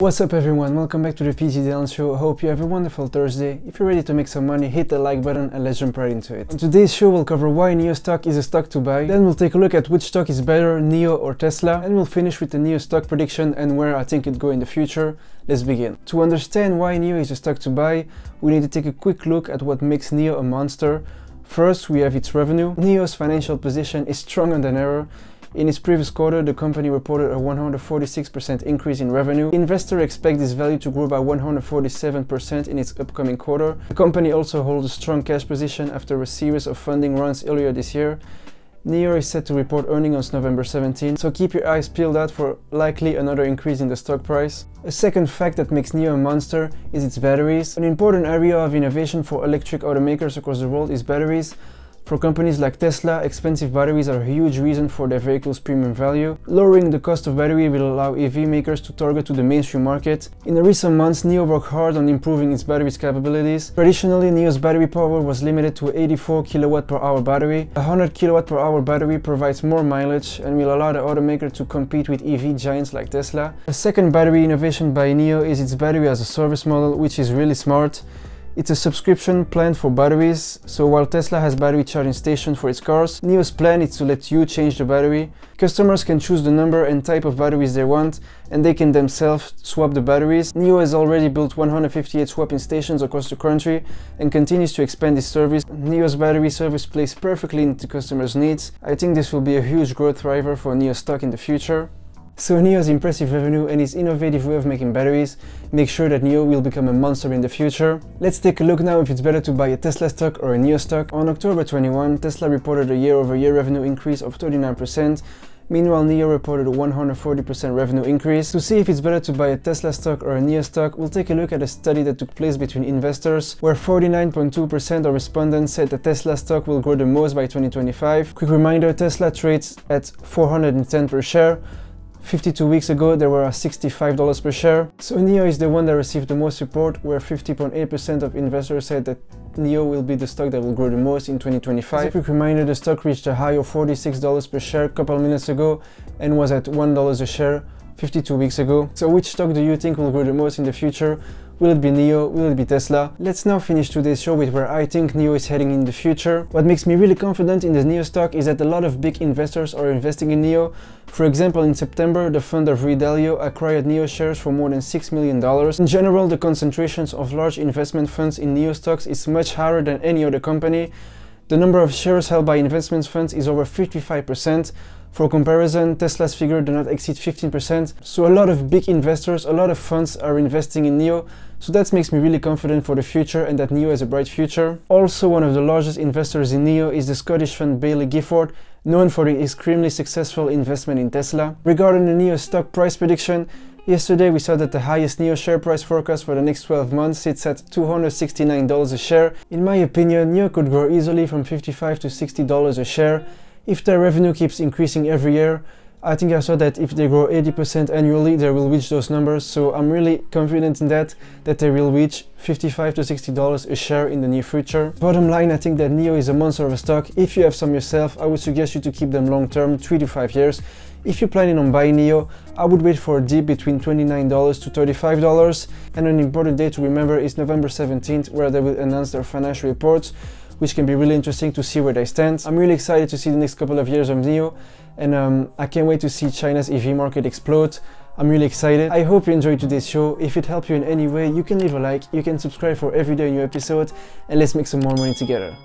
What's up everyone, welcome back to the PJ Daniels Show. Hope you have a wonderful Thursday. If you're ready to make some money, hit the like button and let's jump right into it. On today's show we'll cover why NIO stock is a stock to buy, then we'll take a look at which stock is better, NIO or Tesla, and we'll finish with the NIO stock prediction and where I think it'll go in the future. Let's begin. To understand why NIO is a stock to buy, we need to take a quick look at what makes NIO a monster. First, we have its revenue. NIO's financial position is stronger than ever in its previous quarter, the company reported a 146% increase in revenue. Investors expect this value to grow by 147% in its upcoming quarter. The company also holds a strong cash position after a series of funding runs earlier this year. NIO is set to report earnings on November 17, so keep your eyes peeled out for likely another increase in the stock price. A second fact that makes NIO a monster is its batteries. An important area of innovation for electric automakers across the world is batteries. For companies like Tesla, expensive batteries are a huge reason for their vehicle's premium value. Lowering the cost of battery will allow EV makers to target to the mainstream market. In the recent months, NIO worked hard on improving its battery's capabilities. Traditionally, NIO's battery power was limited to 84 kW per hour battery. A 100 kW per hour battery provides more mileage and will allow the automaker to compete with EV giants like Tesla. A second battery innovation by NIO is its battery as a service model, which is really smart. It's a subscription plan for batteries, so while Tesla has battery charging stations for its cars, NIO's plan is to let you change the battery. Customers can choose the number and type of batteries they want, and they can themselves swap the batteries. NIO has already built 158 swapping stations across the country and continues to expand this service. NIO's battery service plays perfectly into customers' needs. I think this will be a huge growth driver for NIO stock in the future. So NIO's impressive revenue and its innovative way of making batteries make sure that NIO will become a monster in the future. Let's take a look now if it's better to buy a Tesla stock or a NIO stock. On October 21, Tesla reported a year-over-year -year revenue increase of 39%, Meanwhile, NIO reported a 140% revenue increase. To see if it's better to buy a Tesla stock or a NIO stock, we'll take a look at a study that took place between investors, where 49.2% of respondents said that Tesla stock will grow the most by 2025. Quick reminder, Tesla trades at 410 per share, 52 weeks ago they were $65 per share. So NIO is the one that received the most support where 50.8% of investors said that NIO will be the stock that will grow the most in 2025. As a quick reminder, the stock reached a high of $46 per share a couple minutes ago and was at $1 a share 52 weeks ago. So which stock do you think will grow the most in the future? Will it be NIO? Will it be Tesla? Let's now finish today's show with where I think NIO is heading in the future. What makes me really confident in the NIO stock is that a lot of big investors are investing in NIO. For example, in September, the fund of Ray Dalio acquired NIO shares for more than $6 million. In general, the concentrations of large investment funds in NIO stocks is much higher than any other company. The number of shares held by investment funds is over 55%, for comparison, Tesla's figure do not exceed 15%, so a lot of big investors, a lot of funds are investing in NIO, so that makes me really confident for the future and that NIO has a bright future. Also, one of the largest investors in NIO is the Scottish fund Baillie Gifford, known for the extremely successful investment in Tesla. Regarding the NIO stock price prediction, Yesterday we saw that the highest NIO share price forecast for the next 12 months sits at $269 a share. In my opinion, NIO could grow easily from 55 to $60 a share if their revenue keeps increasing every year, I think I saw that if they grow 80% annually, they will reach those numbers. So I'm really confident in that, that they will reach 55 to 60 dollars a share in the near future. Bottom line, I think that NIO is a monster of a stock. If you have some yourself, I would suggest you to keep them long term, three to five years. If you're planning on buying NIO, I would wait for a dip between $29 to $35. And an important date to remember is November 17th, where they will announce their financial reports which can be really interesting to see where they stand. I'm really excited to see the next couple of years of NIO and um, I can't wait to see China's EV market explode. I'm really excited. I hope you enjoyed today's show. If it helped you in any way, you can leave a like, you can subscribe for every day new episode and let's make some more money together.